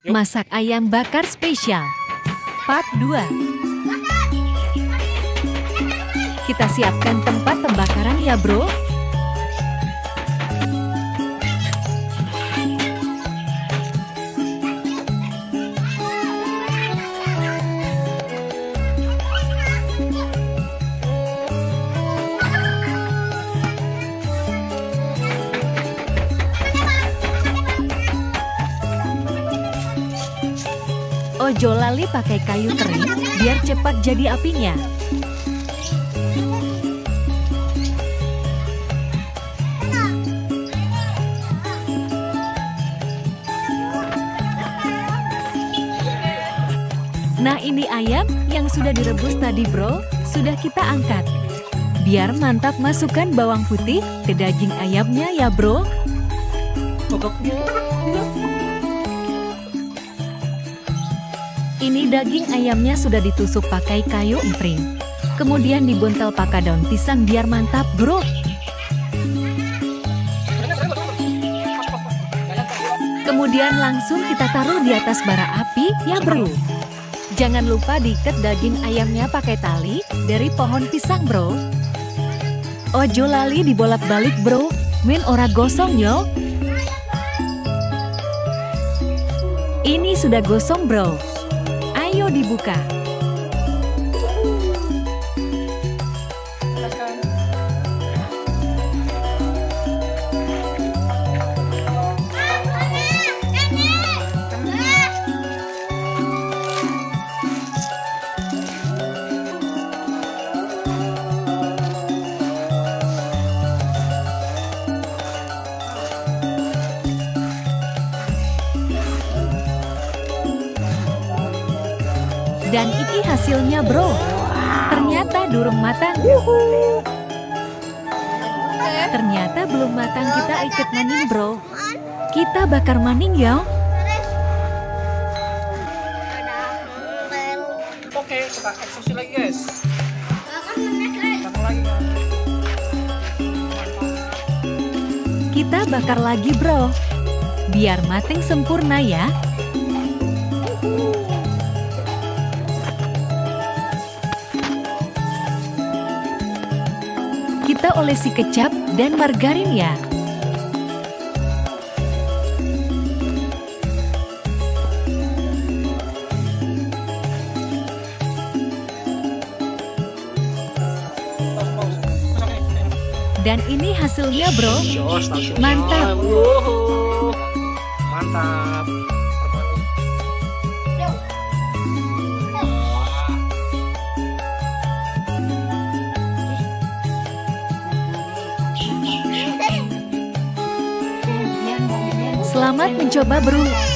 Masak ayam bakar spesial. Part 2. Kita siapkan tempat pembakaran ya, Bro. Ojo lali pakai kayu kering biar cepat jadi apinya. Nah ini ayam yang sudah direbus tadi bro, sudah kita angkat. Biar mantap masukkan bawang putih ke daging ayamnya ya bro. Ini daging ayamnya sudah ditusuk pakai kayu empring. Kemudian dibuntel pakai daun pisang biar mantap bro. Kemudian langsung kita taruh di atas bara api ya bro. Jangan lupa diikat daging ayamnya pakai tali dari pohon pisang bro. Ojo lali dibolak-balik bro, min ora gosong yo. Ini sudah gosong bro. Ayo dibuka. Dan ini hasilnya bro. Ternyata durung matang. Ternyata belum matang kita ikat maning bro. Kita bakar maning ya. Oke, kita eksekusi lagi guys. Satu lagi kan. Kita bakar lagi bro. Biar mateng sempurna ya. Kita olesi kecap dan margarin ya. Dan ini hasilnya bro. Mantap. Mantap. Selamat mencoba bro.